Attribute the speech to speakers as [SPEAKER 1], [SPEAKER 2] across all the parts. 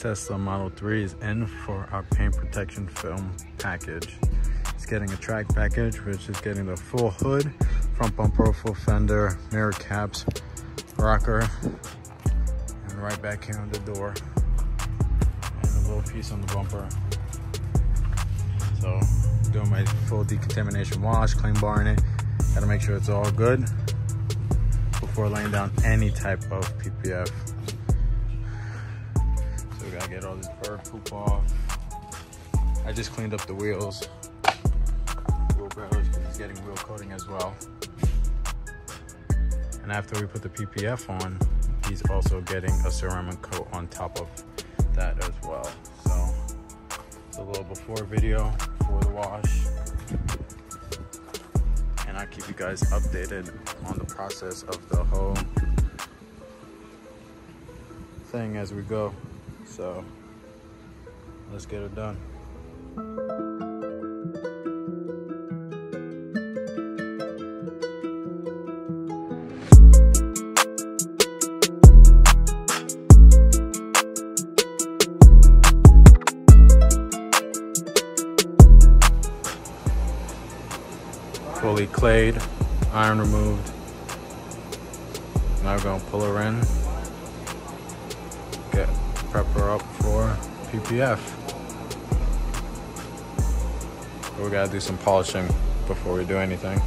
[SPEAKER 1] Tesla Model 3 is in for our paint protection film package. It's getting a track package, which is getting the full hood, front bumper, full fender, mirror caps, rocker, and right back here on the door, and a little piece on the bumper. So, doing my full decontamination wash, clay barring it. Gotta make sure it's all good before laying down any type of PPF. We gotta get all this bird poop off. I just cleaned up the wheels. It's getting wheel coating as well. And after we put the PPF on, he's also getting a ceramic coat on top of that as well. So it's a little before video for the wash. And I'll keep you guys updated on the process of the whole thing as we go. So let's get it done. Fully clayed, iron removed. Now we're gonna pull her in, get prep her up for PPF. But we gotta do some polishing before we do anything.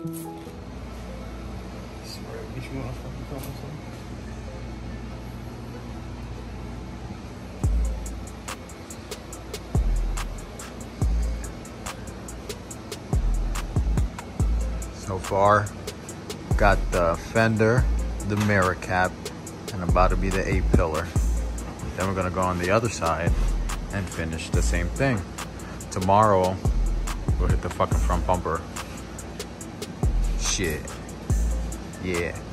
[SPEAKER 2] One fucking
[SPEAKER 1] So far, got the fender, the mirror cap, and about to be the A-pillar. Then we're gonna go on the other side and finish the same thing. Tomorrow, we'll hit the fucking front bumper. Shit. Yeah.